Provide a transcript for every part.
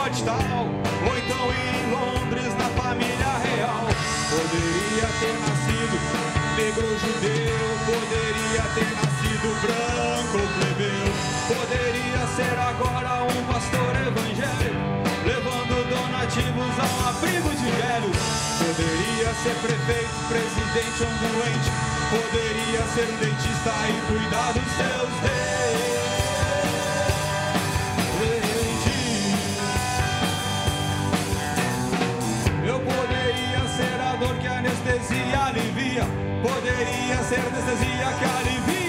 Ou então em Londres na família real. Poderia ter nascido negro judeu, poderia ter nascido branco plebeu, poderia ser agora um pastor evangélico, levando donativos a um abrigo de velhos. Poderia ser prefeito, presidente ou um doente, poderia ser um dentista e cuidar dos seus dentes. alivia, poderia ser anestesia que alivia.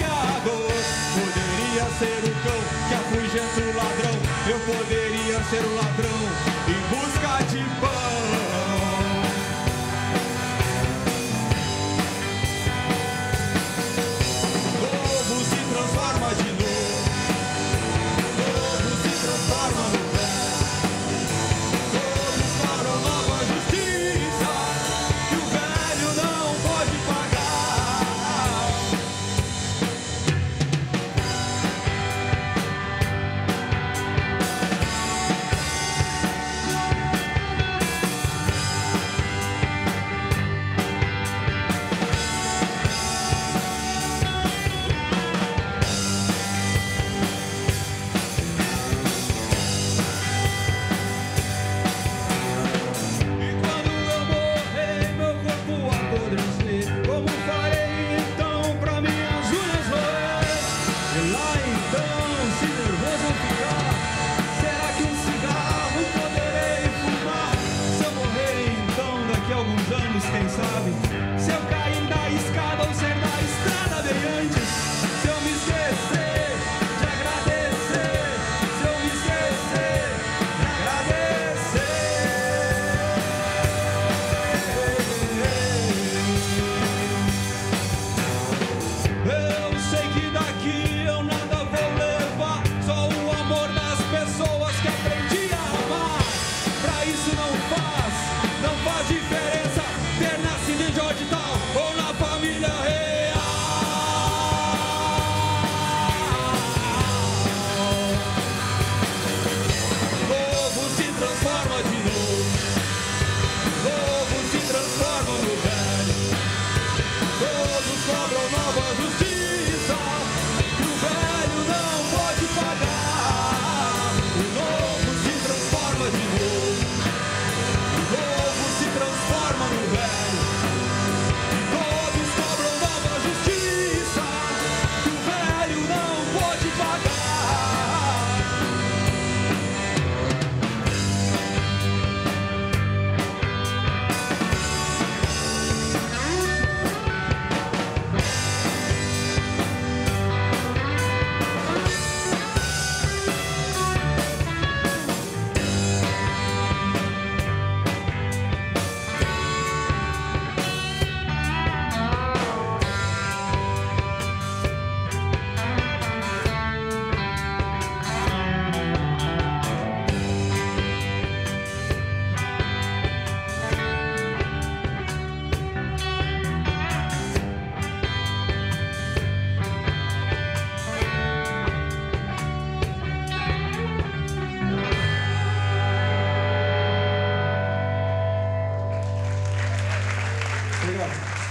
não faz diferença. together.